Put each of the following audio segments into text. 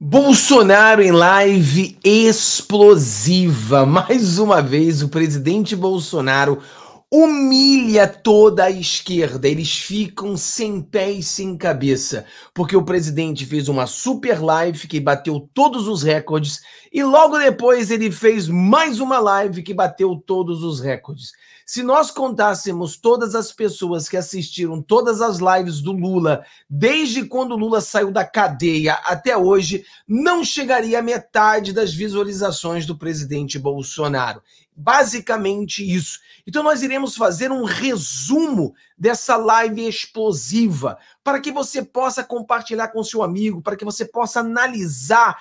Bolsonaro em live explosiva. Mais uma vez, o presidente Bolsonaro humilha toda a esquerda. Eles ficam sem pé e sem cabeça, porque o presidente fez uma super live que bateu todos os recordes e logo depois ele fez mais uma live que bateu todos os recordes. Se nós contássemos todas as pessoas que assistiram todas as lives do Lula, desde quando Lula saiu da cadeia até hoje, não chegaria a metade das visualizações do presidente Bolsonaro. Basicamente isso. Então nós iremos fazer um resumo dessa live explosiva para que você possa compartilhar com seu amigo, para que você possa analisar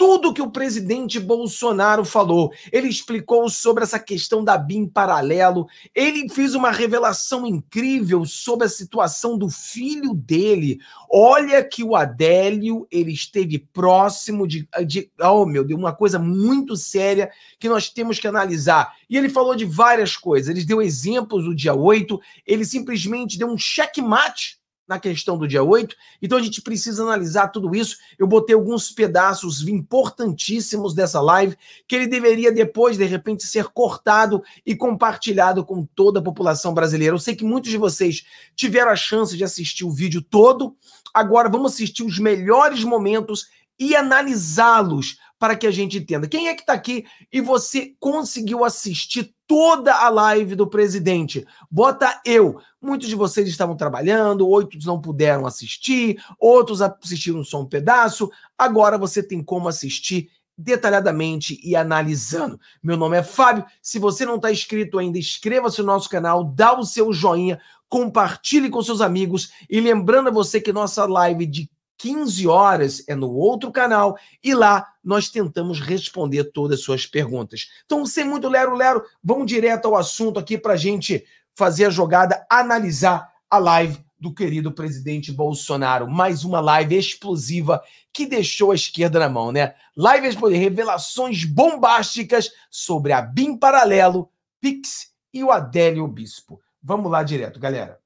tudo que o presidente Bolsonaro falou. Ele explicou sobre essa questão da BIM paralelo. Ele fez uma revelação incrível sobre a situação do filho dele. Olha que o Adélio ele esteve próximo de, de oh meu Deus, uma coisa muito séria que nós temos que analisar. E ele falou de várias coisas. Ele deu exemplos do dia 8, ele simplesmente deu um checkmate na questão do dia 8. Então a gente precisa analisar tudo isso. Eu botei alguns pedaços importantíssimos dessa live que ele deveria depois, de repente, ser cortado e compartilhado com toda a população brasileira. Eu sei que muitos de vocês tiveram a chance de assistir o vídeo todo. Agora vamos assistir os melhores momentos e analisá-los para que a gente entenda. Quem é que está aqui e você conseguiu assistir toda a live do presidente? Bota eu. Muitos de vocês estavam trabalhando, outros não puderam assistir, outros assistiram só um pedaço. Agora você tem como assistir detalhadamente e analisando. Meu nome é Fábio. Se você não está inscrito ainda, inscreva-se no nosso canal, dá o seu joinha, compartilhe com seus amigos e lembrando a você que nossa live de 15 horas é no outro canal e lá nós tentamos responder todas as suas perguntas. Então, sem muito lero-lero, vamos direto ao assunto aqui para a gente fazer a jogada, analisar a live do querido presidente Bolsonaro. Mais uma live explosiva que deixou a esquerda na mão, né? Live explosiva, revelações bombásticas sobre a BIM Paralelo, Pix e o Adélio Bispo. Vamos lá direto, galera.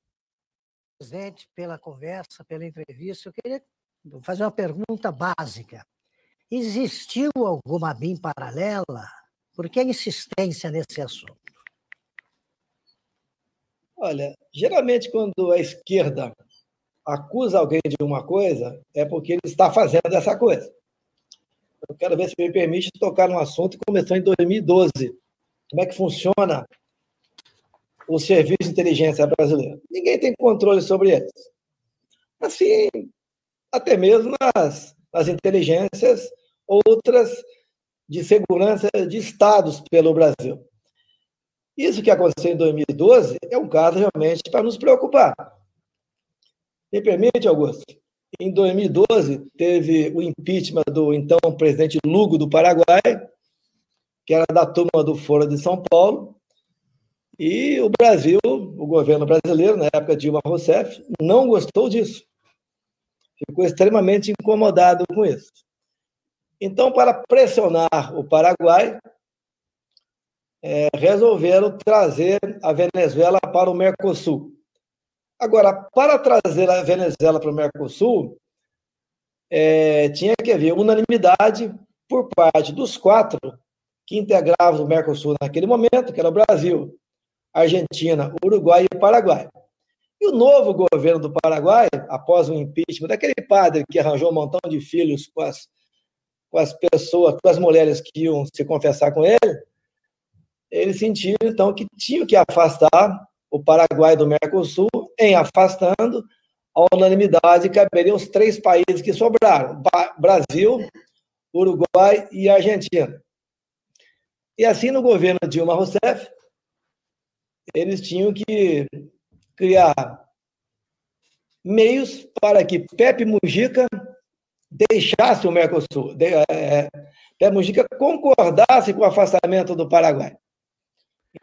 Presidente, pela conversa, pela entrevista, eu queria Vou fazer uma pergunta básica. Existiu alguma BIM paralela? Por que a insistência nesse assunto? Olha, geralmente quando a esquerda acusa alguém de uma coisa, é porque ele está fazendo essa coisa. Eu quero ver se me permite tocar num assunto que começou em 2012. Como é que funciona o serviço de inteligência brasileiro? Ninguém tem controle sobre eles. Assim, até mesmo nas, nas inteligências outras de segurança de estados pelo Brasil. Isso que aconteceu em 2012 é um caso realmente para nos preocupar. Me permite, Augusto? Em 2012, teve o impeachment do então presidente Lugo do Paraguai, que era da turma do Foro de São Paulo, e o Brasil, o governo brasileiro, na época Dilma Rousseff, não gostou disso ficou extremamente incomodado com isso. Então, para pressionar o Paraguai, é, resolveram trazer a Venezuela para o Mercosul. Agora, para trazer a Venezuela para o Mercosul, é, tinha que haver unanimidade por parte dos quatro que integravam o Mercosul naquele momento, que era o Brasil, Argentina, Uruguai e Paraguai. E o novo governo do Paraguai, após o impeachment daquele padre que arranjou um montão de filhos com as, com as pessoas, com as mulheres que iam se confessar com ele, eles sentiram então que tinham que afastar o Paraguai do Mercosul, em afastando, a unanimidade caberiam os três países que sobraram: Brasil, Uruguai e Argentina. E assim, no governo Dilma Rousseff, eles tinham que criar meios para que Pepe Mujica deixasse o Mercosul, de, é, Pepe Mujica concordasse com o afastamento do Paraguai.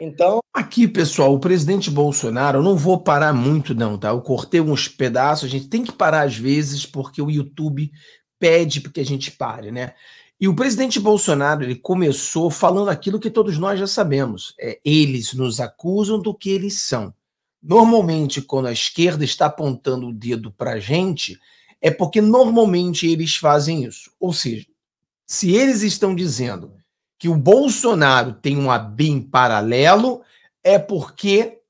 Então. Aqui, pessoal, o presidente Bolsonaro, eu não vou parar muito, não, tá? Eu cortei uns pedaços, a gente tem que parar às vezes, porque o YouTube pede que a gente pare, né? E o presidente Bolsonaro ele começou falando aquilo que todos nós já sabemos. É, eles nos acusam do que eles são. Normalmente, quando a esquerda está apontando o dedo para a gente, é porque normalmente eles fazem isso. Ou seja, se eles estão dizendo que o Bolsonaro tem um ABIN paralelo, é porque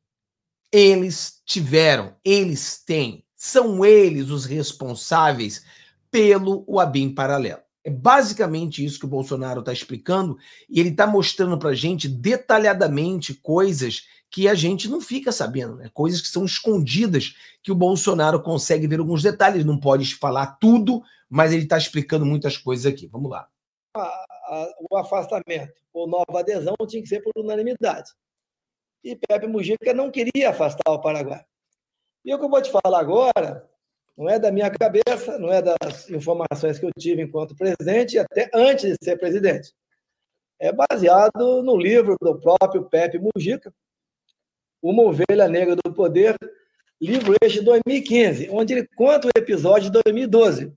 eles tiveram, eles têm, são eles os responsáveis pelo ABIN paralelo. É basicamente isso que o Bolsonaro está explicando e ele está mostrando para a gente detalhadamente coisas que a gente não fica sabendo, né? coisas que são escondidas, que o Bolsonaro consegue ver alguns detalhes. Ele não pode falar tudo, mas ele está explicando muitas coisas aqui. Vamos lá. O afastamento ou nova adesão tinha que ser por unanimidade. E Pepe Mujica não queria afastar o Paraguai. E o que eu vou te falar agora não é da minha cabeça, não é das informações que eu tive enquanto presidente, até antes de ser presidente. É baseado no livro do próprio Pepe Mujica, uma Ovelha Negra do Poder, livro este de 2015, onde ele conta o episódio de 2012.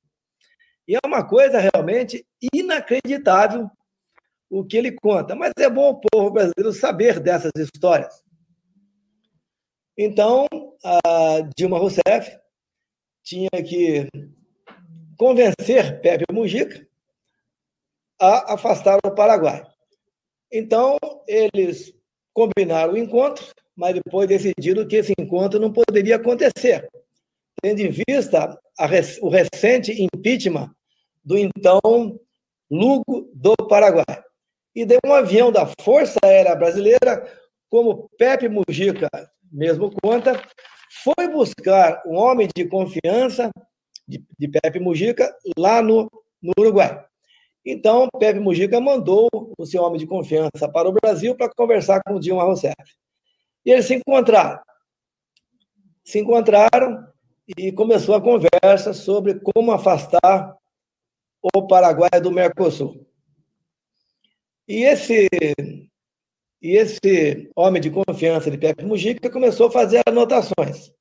E é uma coisa realmente inacreditável o que ele conta, mas é bom o povo brasileiro saber dessas histórias. Então, a Dilma Rousseff tinha que convencer Pepe Mujica a afastar o Paraguai. Então, eles combinaram o encontro, mas depois decidiram que esse encontro não poderia acontecer, tendo em vista o recente impeachment do então Lugo do Paraguai. E de um avião da Força Aérea Brasileira, como Pepe Mujica mesmo conta, foi buscar um homem de confiança de, de Pepe Mujica lá no, no Uruguai. Então, Pepe Mujica mandou o seu homem de confiança para o Brasil para conversar com Dilma Rousseff. E eles se encontraram. Se encontraram e começou a conversa sobre como afastar o Paraguai do Mercosul. E esse, e esse homem de confiança de Pepe Mujica começou a fazer anotações.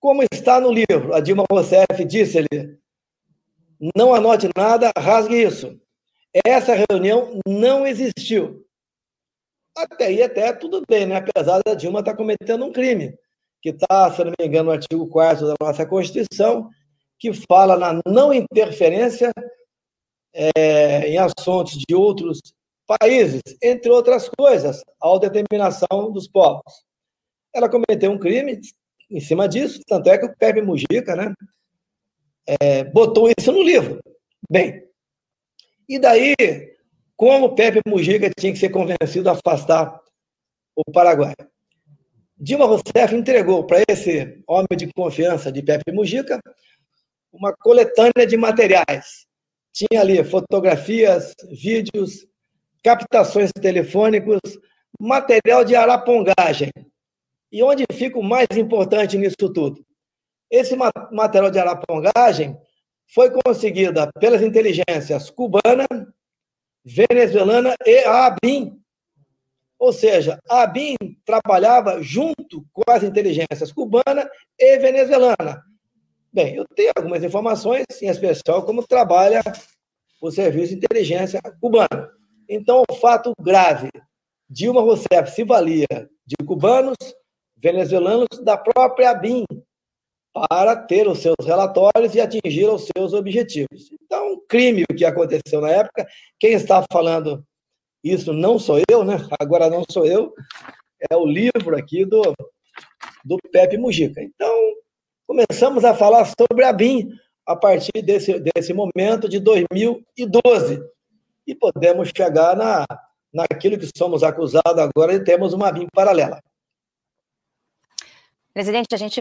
Como está no livro, a Dilma Rousseff disse-lhe: não anote nada, rasgue isso. Essa reunião não existiu. Até aí, até tudo bem, né? Apesar da Dilma estar tá cometendo um crime, que está, se não me engano, no artigo 4 da nossa Constituição, que fala na não interferência é, em assuntos de outros países, entre outras coisas, a autodeterminação dos povos. Ela cometeu um crime em cima disso, tanto é que o Pepe Mujica, né, é, botou isso no livro. Bem, e daí, como o Pepe Mujica tinha que ser convencido a afastar o Paraguai? Dilma Rousseff entregou para esse homem de confiança de Pepe Mujica uma coletânea de materiais. Tinha ali fotografias, vídeos, captações telefônicos, material de arapongagem. E onde fica o mais importante nisso tudo? Esse material de arapongagem foi conseguida pelas inteligências cubana, venezuelana e a ABIN. Ou seja, a ABIN trabalhava junto com as inteligências cubana e venezuelana. Bem, eu tenho algumas informações, em especial como trabalha o Serviço de Inteligência cubano. Então, o fato grave, Dilma Rousseff se valia de cubanos, venezuelanos, da própria ABIN, para ter os seus relatórios e atingir os seus objetivos. Então, crime o que aconteceu na época. Quem está falando isso não sou eu, né? Agora não sou eu, é o livro aqui do, do Pepe Mujica. Então, começamos a falar sobre a BIM a partir desse, desse momento de 2012 e podemos chegar na, naquilo que somos acusados agora e temos uma BIM paralela. Presidente, a gente.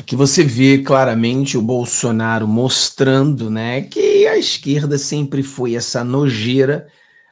Aqui você vê claramente o Bolsonaro mostrando né, que a esquerda sempre foi essa nojeira,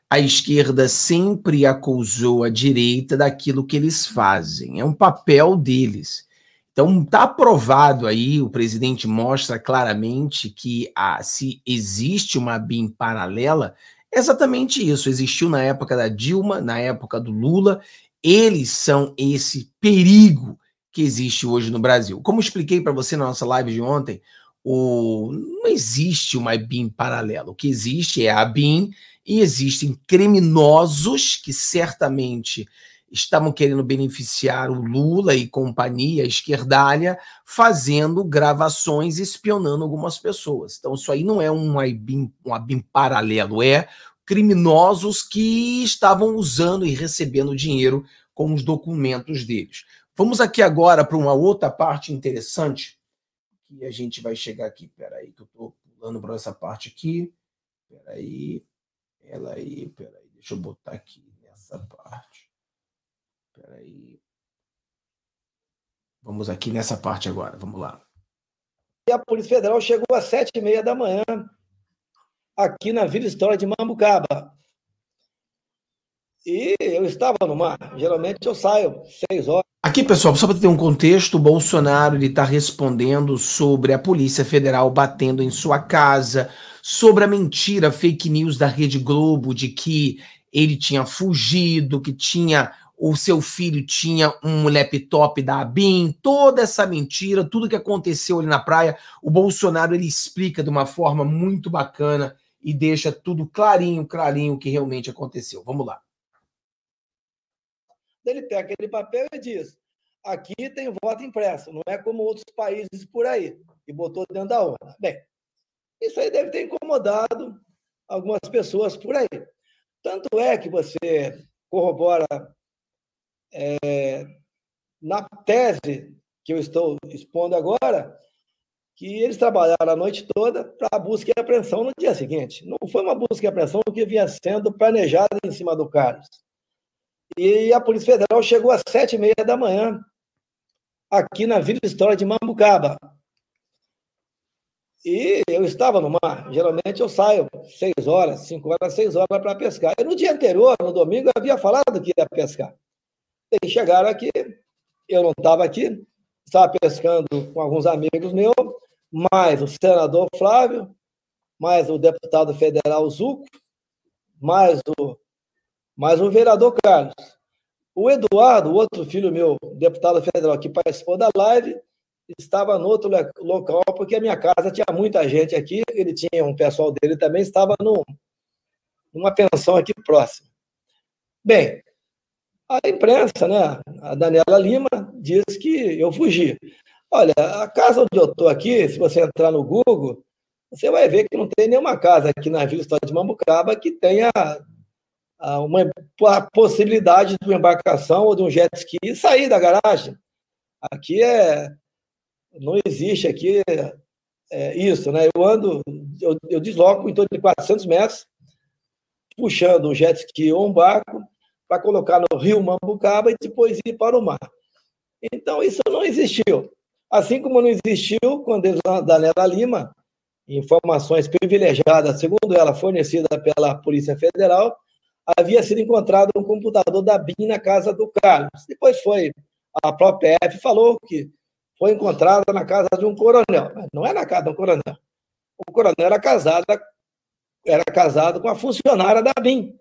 a esquerda sempre acusou a direita daquilo que eles fazem, é um papel deles. Então está provado aí, o presidente mostra claramente que ah, se existe uma BIM paralela, exatamente isso. Existiu na época da Dilma, na época do Lula. Eles são esse perigo que existe hoje no Brasil. Como expliquei para você na nossa live de ontem, o... não existe uma BIM paralela. O que existe é a BIM e existem criminosos que certamente estavam querendo beneficiar o Lula e companhia, a esquerdalha, fazendo gravações espionando algumas pessoas. Então, isso aí não é um ABIM, um ABIM paralelo, é criminosos que estavam usando e recebendo dinheiro com os documentos deles. Vamos aqui agora para uma outra parte interessante, que a gente vai chegar aqui. Peraí, que eu estou pulando para essa parte aqui. Peraí, ela aí, peraí, deixa eu botar aqui nessa parte. Peraí. Vamos aqui nessa parte agora, vamos lá. E a Polícia Federal chegou às sete e meia da manhã aqui na Vila História de Mambucaba. E eu estava no mar. Geralmente eu saio seis horas. Aqui, pessoal, só para ter um contexto, o Bolsonaro está respondendo sobre a Polícia Federal batendo em sua casa, sobre a mentira, fake news da Rede Globo de que ele tinha fugido, que tinha o seu filho tinha um laptop da ABIN, toda essa mentira, tudo que aconteceu ali na praia, o Bolsonaro ele explica de uma forma muito bacana e deixa tudo clarinho, clarinho o que realmente aconteceu. Vamos lá. Ele pega aquele papel e diz: aqui tem voto impresso, não é como outros países por aí, e botou dentro da urna. Bem, isso aí deve ter incomodado algumas pessoas por aí. Tanto é que você corrobora é, na tese que eu estou expondo agora, que eles trabalharam a noite toda para a busca e apreensão no dia seguinte. Não foi uma busca e apreensão que vinha sendo planejada em cima do Carlos. E a Polícia Federal chegou às sete e meia da manhã aqui na Vila História de Mambucaba. E eu estava no mar. Geralmente eu saio seis horas, cinco horas, seis horas para pescar. E no dia anterior, no domingo, eu havia falado que ia pescar. E chegaram aqui, eu não estava aqui, estava pescando com alguns amigos meus, mais o senador Flávio, mais o deputado federal Zuco, mais o, mais o vereador Carlos. O Eduardo, outro filho meu, deputado federal, que participou da live, estava no outro local, porque a minha casa tinha muita gente aqui, ele tinha um pessoal dele também, estava no, numa pensão aqui próxima. Bem, a imprensa, né, a Daniela Lima, diz que eu fugi. Olha, a casa onde eu estou aqui, se você entrar no Google, você vai ver que não tem nenhuma casa aqui na Vila História de Mambucaba que tenha uma a possibilidade de uma embarcação ou de um jet ski sair da garagem. Aqui é não existe aqui é, isso, né? Eu ando, eu, eu desloco em torno de 400 metros, puxando um jet ski ou um barco para colocar no rio Mambucaba e depois ir para o mar. Então, isso não existiu. Assim como não existiu quando a Daniela Lima, informações privilegiadas, segundo ela, fornecida pela Polícia Federal, havia sido encontrado um computador da BIM na casa do Carlos. Depois foi a própria F falou que foi encontrada na casa de um coronel. Não é na casa de um coronel. O coronel era casado, era casado com a funcionária da BIM.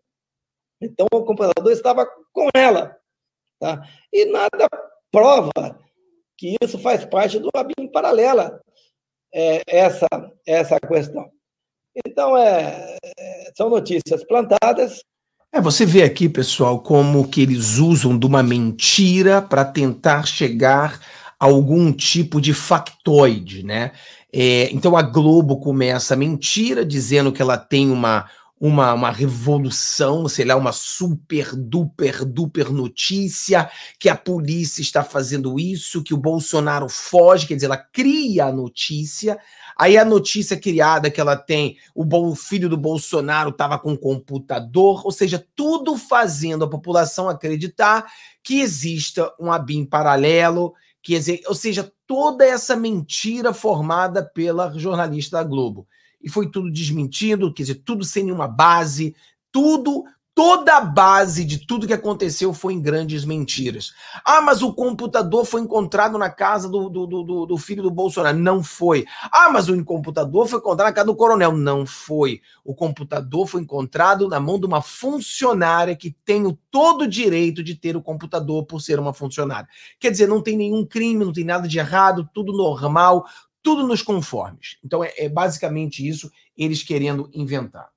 Então, o computador estava com ela. Tá? E nada prova que isso faz parte do ABIN paralela, é, essa, essa questão. Então, é, são notícias plantadas. É, você vê aqui, pessoal, como que eles usam de uma mentira para tentar chegar a algum tipo de factoide, né? É, então a Globo começa a mentira, dizendo que ela tem uma, uma, uma revolução, sei lá, uma super duper duper notícia, que a polícia está fazendo isso, que o Bolsonaro foge, quer dizer, ela cria a notícia. Aí a notícia criada que ela tem, o, o filho do Bolsonaro estava com um computador, ou seja, tudo fazendo a população acreditar que exista um ABIN paralelo, que ou seja, toda essa mentira formada pela jornalista da Globo e foi tudo desmentido, quer dizer, tudo sem nenhuma base, tudo, toda a base de tudo que aconteceu foi em grandes mentiras. Ah, mas o computador foi encontrado na casa do, do, do, do filho do Bolsonaro. Não foi. Ah, mas o computador foi encontrado na casa do coronel. Não foi. O computador foi encontrado na mão de uma funcionária que tem o todo o direito de ter o computador por ser uma funcionária. Quer dizer, não tem nenhum crime, não tem nada de errado, tudo normal, tudo nos conformes. Então é, é basicamente isso, eles querendo inventar.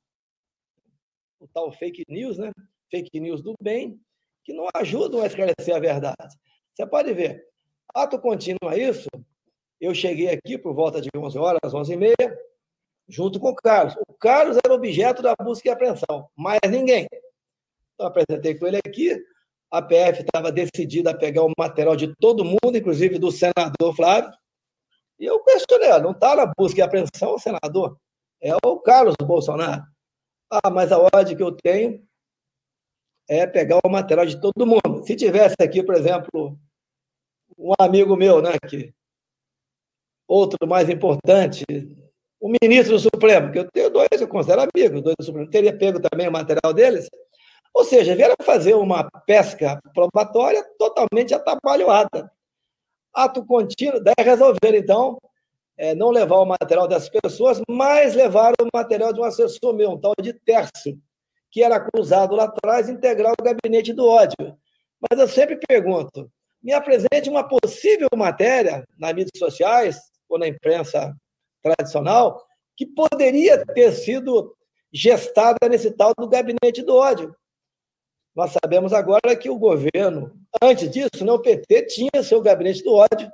O tal fake news, né? Fake news do bem. que não ajudam a esclarecer a verdade. Você pode ver, ato contínuo a isso, eu cheguei aqui por volta de 11 horas, 11 e meia, junto com o Carlos. O Carlos era objeto da busca e apreensão, mais ninguém. Então, apresentei com ele aqui, a PF estava decidida a pegar o material de todo mundo, inclusive do senador Flávio, e eu questionei, não está na busca e apreensão o senador, é o Carlos Bolsonaro. Ah, mas a ordem que eu tenho é pegar o material de todo mundo. Se tivesse aqui, por exemplo, um amigo meu, né, que outro mais importante, o ministro do Supremo, que eu tenho dois, eu considero amigos, dois do Supremo, teria pego também o material deles. Ou seja, vieram fazer uma pesca probatória totalmente atabalhoada. Ato contínuo, daí resolveram, então, é, não levar o material das pessoas, mas levaram o material de um assessor meu, um tal de Tércio, que era acusado lá atrás de integrar o gabinete do ódio. Mas eu sempre pergunto, me apresente uma possível matéria nas mídias sociais ou na imprensa tradicional que poderia ter sido gestada nesse tal do gabinete do ódio. Nós sabemos agora que o governo, antes disso, né, o PT tinha seu gabinete do ódio,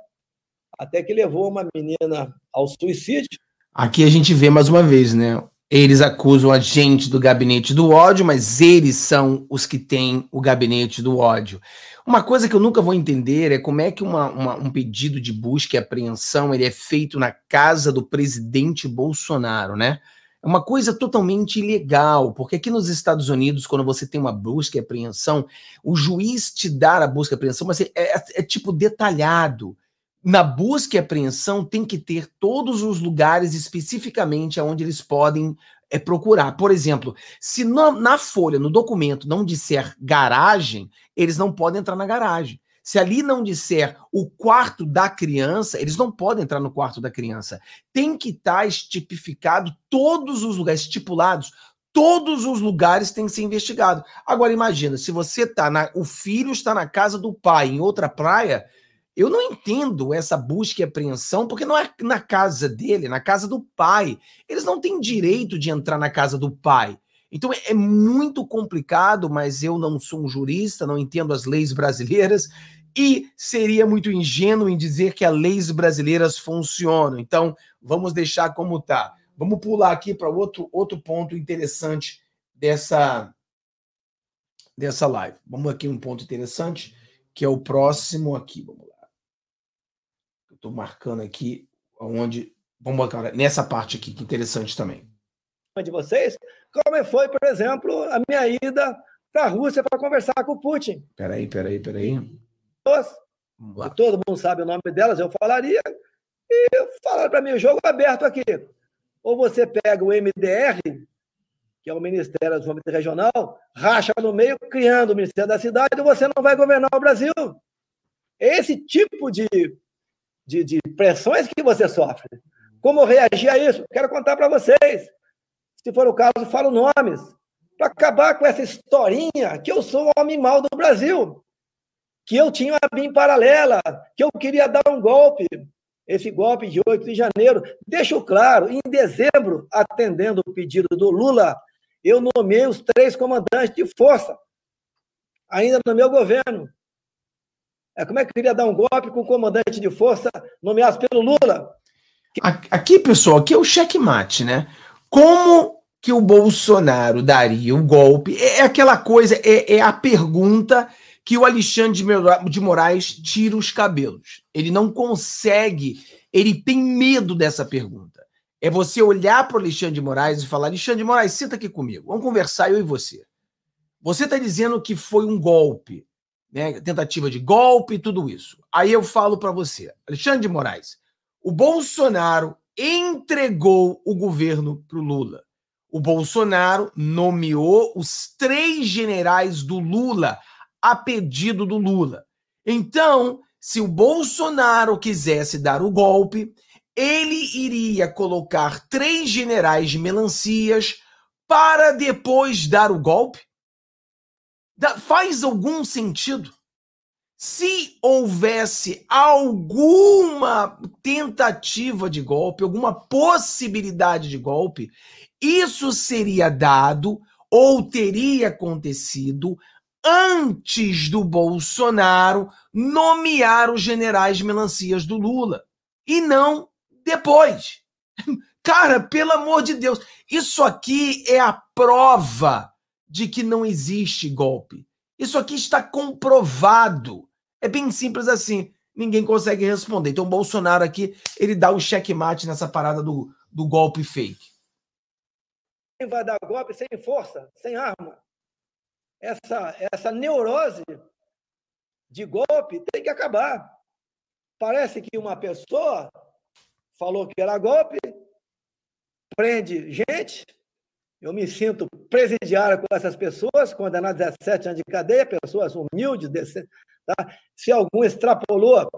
até que levou uma menina ao suicídio. Aqui a gente vê mais uma vez, né? Eles acusam a gente do gabinete do ódio, mas eles são os que têm o gabinete do ódio. Uma coisa que eu nunca vou entender é como é que uma, uma, um pedido de busca e apreensão ele é feito na casa do presidente Bolsonaro, né? É uma coisa totalmente ilegal, porque aqui nos Estados Unidos, quando você tem uma busca e apreensão, o juiz te dá a busca e apreensão, mas é, é, é tipo detalhado na busca e apreensão tem que ter todos os lugares especificamente aonde eles podem é, procurar. Por exemplo, se na folha, no documento, não disser garagem, eles não podem entrar na garagem. Se ali não disser o quarto da criança, eles não podem entrar no quarto da criança. Tem que estar tá estipificado todos os lugares, estipulados, todos os lugares têm que ser investigado. Agora imagina, se você tá na, o filho está na casa do pai em outra praia, eu não entendo essa busca e apreensão, porque não é na casa dele, é na casa do pai. Eles não têm direito de entrar na casa do pai. Então é muito complicado, mas eu não sou um jurista, não entendo as leis brasileiras e seria muito ingênuo em dizer que as leis brasileiras funcionam. Então vamos deixar como está. Vamos pular aqui para outro, outro ponto interessante dessa, dessa live. Vamos aqui um ponto interessante, que é o próximo aqui. Vamos lá. Estou marcando aqui onde. Vamos botar nessa parte aqui, que interessante também. De vocês, como foi, por exemplo, a minha ida para a Rússia para conversar com o Putin. Peraí, peraí, peraí. Todo mundo sabe o nome delas, eu falaria. E falaram para mim: o jogo aberto aqui. Ou você pega o MDR, que é o Ministério do Desenvolvimento Regional, racha no meio, criando o Ministério da Cidade, ou você não vai governar o Brasil. Esse tipo de de, de pressões que você sofre. Como reagir a isso? Quero contar para vocês. Se for o caso, falo nomes. Para acabar com essa historinha que eu sou o homem mau do Brasil, que eu tinha uma BIM paralela, que eu queria dar um golpe. Esse golpe de 8 de janeiro. Deixo claro, em dezembro, atendendo o pedido do Lula, eu nomeei os três comandantes de força, ainda no meu governo. É, como é que eu queria dar um golpe com o comandante de força nomeado pelo Lula? Aqui, pessoal, aqui é o checkmate, né? Como que o Bolsonaro daria o golpe? É, é aquela coisa, é, é a pergunta que o Alexandre de Moraes tira os cabelos. Ele não consegue, ele tem medo dessa pergunta. É você olhar para o Alexandre de Moraes e falar: Alexandre de Moraes, senta aqui comigo, vamos conversar eu e você. Você está dizendo que foi um golpe né, tentativa de golpe e tudo isso. Aí eu falo para você, Alexandre de Moraes, o Bolsonaro entregou o governo para o Lula. O Bolsonaro nomeou os três generais do Lula a pedido do Lula. Então, se o Bolsonaro quisesse dar o golpe, ele iria colocar três generais de melancias para depois dar o golpe? faz algum sentido? Se houvesse alguma tentativa de golpe, alguma possibilidade de golpe, isso seria dado ou teria acontecido antes do Bolsonaro nomear os generais melancias do Lula e não depois. Cara, pelo amor de Deus, isso aqui é a prova de que não existe golpe. Isso aqui está comprovado. É bem simples assim. Ninguém consegue responder. Então, o Bolsonaro aqui, ele dá o um checkmate nessa parada do, do golpe fake. Quem vai dar golpe sem força, sem arma? Essa, essa neurose de golpe tem que acabar. Parece que uma pessoa falou que era golpe, prende gente. Eu me sinto presidiário com essas pessoas, condenadas a 17 anos de cadeia, pessoas humildes, tá? Se algum extrapolou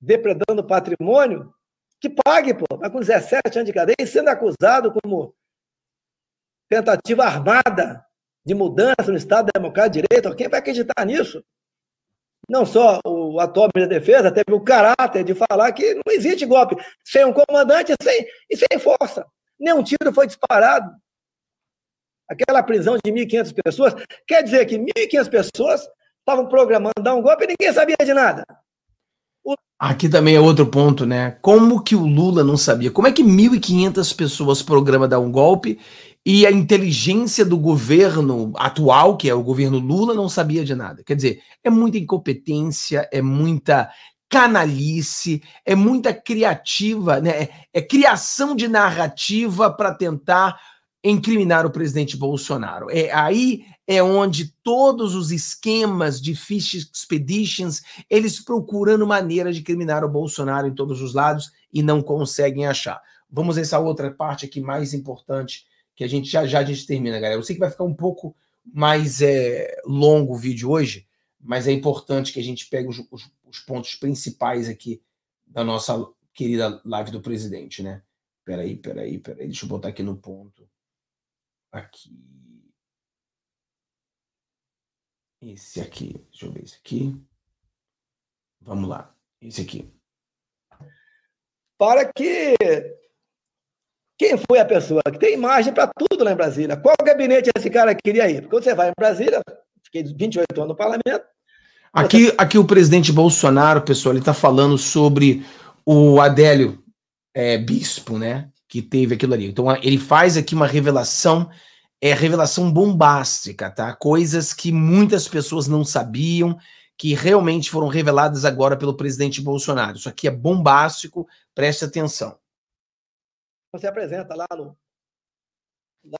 depredando patrimônio, que pague, pô. Mas com 17 anos de cadeia, sendo acusado como tentativa armada de mudança no Estado Democrático de Direito, quem vai acreditar nisso? Não só o atual ministro da Defesa teve o caráter de falar que não existe golpe sem um comandante sem, e sem força. Nenhum tiro foi disparado. Aquela prisão de 1.500 pessoas, quer dizer que 1.500 pessoas estavam programando dar um golpe e ninguém sabia de nada. O... Aqui também é outro ponto, né? Como que o Lula não sabia? Como é que 1.500 pessoas programam dar um golpe e a inteligência do governo atual, que é o governo Lula, não sabia de nada? Quer dizer, é muita incompetência, é muita canalice, é muita criativa, né? É, é criação de narrativa para tentar incriminar o presidente Bolsonaro. É aí é onde todos os esquemas de fish expeditions, eles procurando maneira de criminar o Bolsonaro em todos os lados e não conseguem achar. Vamos essa outra parte aqui mais importante que a gente já já a gente termina, galera. Eu sei que vai ficar um pouco mais é, longo o vídeo hoje, mas é importante que a gente pegue os, os, os pontos principais aqui da nossa querida live do presidente, né? Peraí, peraí, peraí, deixa eu botar aqui no ponto. Aqui. Esse aqui, deixa eu ver esse aqui. Vamos lá, esse aqui. Para que quem foi a pessoa que tem imagem para tudo lá em Brasília? Qual gabinete esse cara queria ir? Porque quando você vai em Brasília, fiquei 28 anos no parlamento. Aqui, você... aqui o presidente Bolsonaro, pessoal, ele está falando sobre o Adélio é, Bispo, né? Que teve aquilo ali. Então, ele faz aqui uma revelação é revelação bombástica, tá? Coisas que muitas pessoas não sabiam, que realmente foram reveladas agora pelo presidente Bolsonaro. Isso aqui é bombástico, preste atenção. Você apresenta lá, no,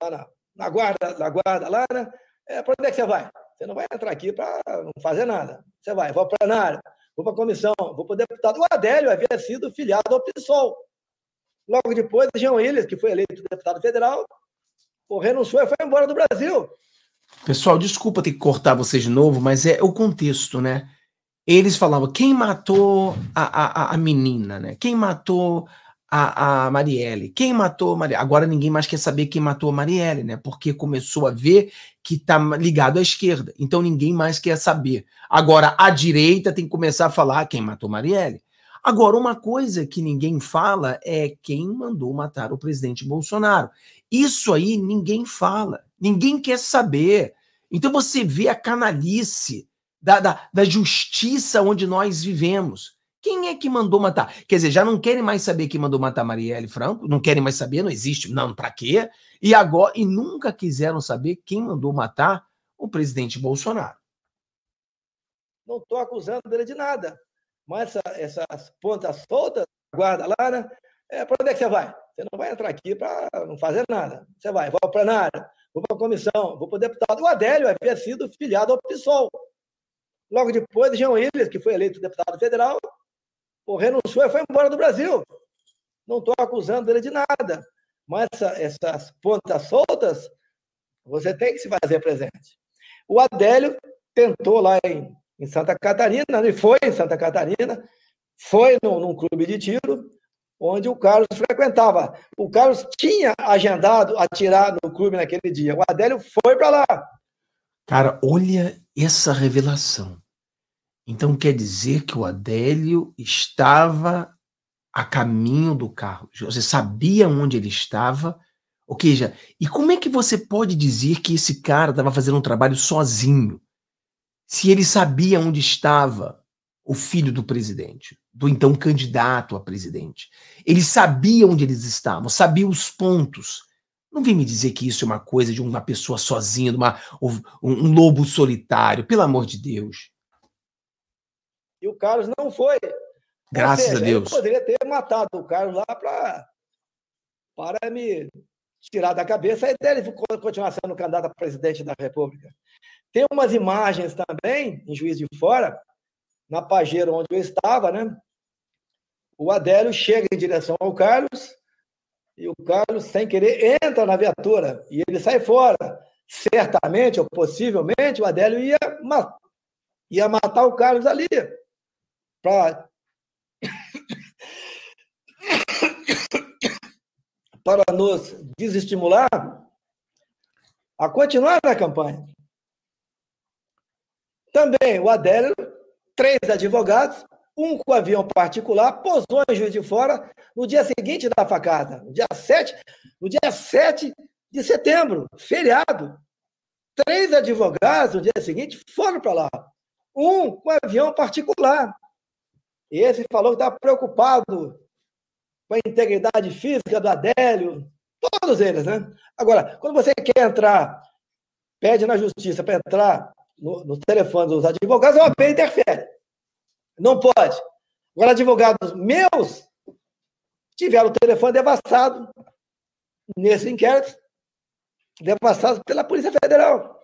lá na, na guarda, na guarda lá, né? É, para onde é que você vai? Você não vai entrar aqui para não fazer nada. Você vai, vou para a plenária, vou para a comissão, vou para o deputado. O Adélio havia sido filiado ao PSOL. Logo depois, Jean Willis, que foi eleito deputado federal, renunciou e foi embora do Brasil. Pessoal, desculpa ter que cortar vocês de novo, mas é o contexto, né? Eles falavam quem matou a, a, a menina, né? Quem matou a, a Marielle? Quem matou a Marielle? Agora ninguém mais quer saber quem matou a Marielle, né? Porque começou a ver que tá ligado à esquerda. Então ninguém mais quer saber. Agora a direita tem que começar a falar quem matou Marielle. Agora, uma coisa que ninguém fala é quem mandou matar o presidente Bolsonaro. Isso aí ninguém fala, ninguém quer saber. Então você vê a canalice da, da, da justiça onde nós vivemos. Quem é que mandou matar? Quer dizer, já não querem mais saber quem mandou matar Marielle Franco, não querem mais saber, não existe, não, para quê? E agora e nunca quiseram saber quem mandou matar o presidente Bolsonaro. Não estou acusando dele de nada, mas essa, essas pontas soltas, guarda lá, né? É, para onde é que você vai? Você não vai entrar aqui para não fazer nada. Você vai, vou para a plenária, vou para a comissão, vou para o deputado. O Adélio havia sido filiado ao PSOL. Logo depois, Jean Willis, que foi eleito deputado federal, pô, renunciou e foi embora do Brasil. Não estou acusando ele de nada. Mas essa, essas pontas soltas, você tem que se fazer presente. O Adélio tentou lá em, em Santa Catarina, ele foi em Santa Catarina, foi num, num clube de tiro, onde o Carlos frequentava. O Carlos tinha agendado atirar no clube naquele dia. O Adélio foi para lá. Cara, olha essa revelação. Então quer dizer que o Adélio estava a caminho do carro. Você sabia onde ele estava. Ou seja, e como é que você pode dizer que esse cara estava fazendo um trabalho sozinho? Se ele sabia onde estava o filho do presidente, do então candidato a presidente. Ele sabia onde eles estavam, sabia os pontos. Não vem me dizer que isso é uma coisa de uma pessoa sozinha, de uma, um lobo solitário, pelo amor de Deus. E o Carlos não foi. Graças seja, a Deus. Poderia ter matado o Carlos lá pra, para me tirar da cabeça a ideia de continuar sendo candidato a presidente da República. Tem umas imagens também, em Juiz de Fora, na Pajeira onde eu estava, né? O Adélio chega em direção ao Carlos e o Carlos, sem querer, entra na viatura e ele sai fora. Certamente ou possivelmente o Adélio ia, ia matar o Carlos ali para para nos desestimular a continuar na campanha. Também o Adélio, três advogados, um com avião particular, posou em Juiz de Fora no dia seguinte da facada, no dia 7, no dia 7 de setembro, feriado. Três advogados no dia seguinte foram para lá. Um com avião particular. Esse falou que estava preocupado com a integridade física do Adélio, todos eles, né? Agora, quando você quer entrar, pede na justiça para entrar no, no telefone dos advogados, a OAB interfere. Não pode. Agora, advogados meus tiveram o telefone devassado nesse inquérito, devassado pela Polícia Federal.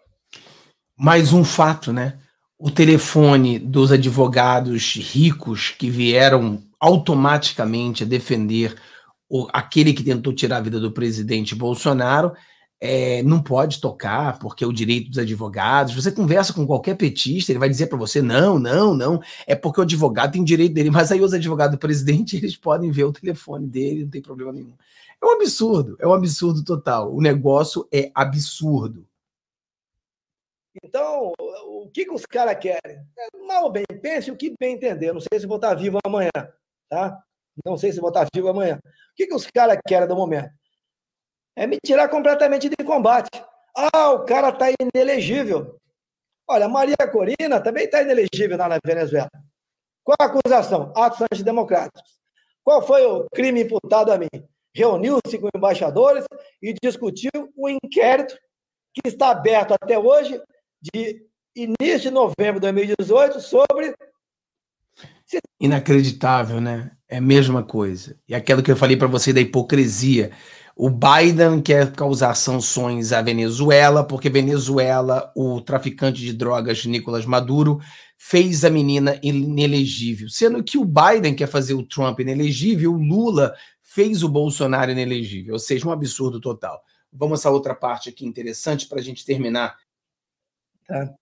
Mais um fato, né? O telefone dos advogados ricos que vieram automaticamente a defender o, aquele que tentou tirar a vida do presidente Bolsonaro é, não pode tocar porque é o direito dos advogados. Você conversa com qualquer petista, ele vai dizer para você: não, não, não, é porque o advogado tem direito dele. Mas aí os advogados do presidente eles podem ver o telefone dele, não tem problema nenhum. É um absurdo, é um absurdo total. O negócio é absurdo. Então, o que, que os caras querem? Mal bem, pense o que bem entender. Não sei se vou estar vivo amanhã, tá? Não sei se vou estar vivo amanhã. O que, que os caras querem no momento? É me tirar completamente de combate. Ah, o cara está inelegível. Olha, Maria Corina também está inelegível lá na Venezuela. Qual a acusação? Atos antidemocráticos. Qual foi o crime imputado a mim? Reuniu-se com embaixadores e discutiu o inquérito que está aberto até hoje, de início de novembro de 2018, sobre. Inacreditável, né? É a mesma coisa. E aquilo que eu falei para você da hipocrisia. O Biden quer causar sanções à Venezuela, porque Venezuela, o traficante de drogas Nicolas Maduro, fez a menina inelegível. Sendo que o Biden quer fazer o Trump inelegível, o Lula fez o Bolsonaro inelegível. Ou seja, um absurdo total. Vamos a outra parte aqui interessante para a gente terminar. Tá.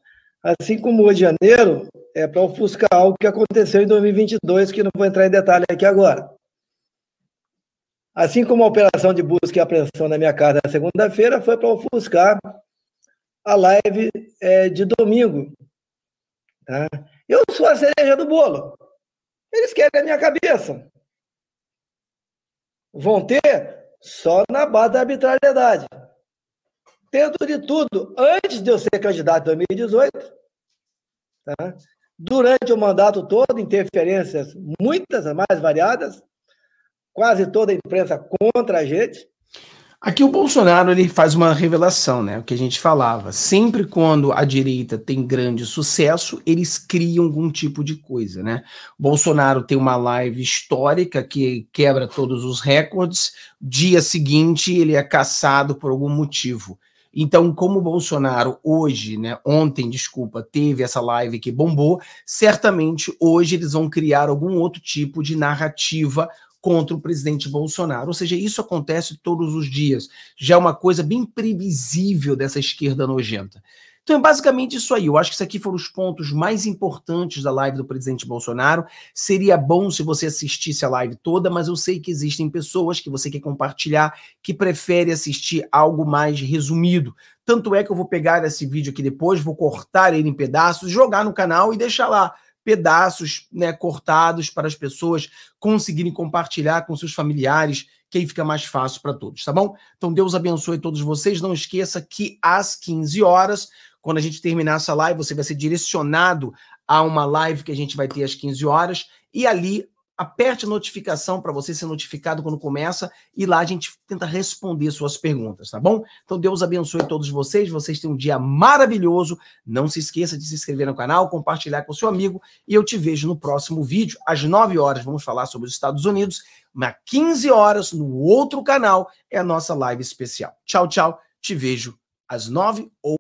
Assim como o de Janeiro, é para ofuscar algo que aconteceu em 2022, que não vou entrar em detalhe aqui agora. Assim como a operação de busca e apreensão na minha casa na segunda-feira foi para ofuscar a live é, de domingo. Tá? Eu sou a cereja do bolo. Eles querem a minha cabeça. Vão ter só na base da arbitrariedade. Tento de tudo, antes de eu ser candidato em 2018, tá? durante o mandato todo, interferências muitas, mais variadas, quase toda a imprensa contra a gente. Aqui o Bolsonaro ele faz uma revelação, né? O que a gente falava. Sempre quando a direita tem grande sucesso, eles criam algum tipo de coisa, né? Bolsonaro tem uma live histórica que quebra todos os recordes. Dia seguinte ele é caçado por algum motivo. Então, como o Bolsonaro hoje, né, ontem, desculpa, teve essa live que bombou, certamente hoje eles vão criar algum outro tipo de narrativa contra o presidente Bolsonaro. Ou seja, isso acontece todos os dias. Já é uma coisa bem previsível dessa esquerda nojenta. Então é basicamente isso aí. Eu acho que isso aqui foram os pontos mais importantes da live do presidente Bolsonaro. Seria bom se você assistisse a live toda, mas eu sei que existem pessoas que você quer compartilhar que prefere assistir algo mais resumido. Tanto é que eu vou pegar esse vídeo aqui depois, vou cortar ele em pedaços, jogar no canal e deixar lá pedaços né, cortados para as pessoas conseguirem compartilhar com seus familiares, que aí fica mais fácil para todos, tá bom? Então Deus abençoe todos vocês. Não esqueça que às 15 horas Quando a gente terminar essa live, você vai ser direcionado a uma live que a gente vai ter às 15 horas e ali aperte a notificação para você ser notificado quando começa e lá a gente tenta responder suas perguntas, tá bom? Então Deus abençoe todos vocês, vocês tenham um dia maravilhoso. Não se esqueça de se inscrever no canal, compartilhar com seu amigo e eu te vejo no próximo vídeo às 9 horas. Vamos falar sobre os Estados Unidos, às 15 horas no outro canal é a nossa live especial. Tchau, tchau. Te vejo às 9 ou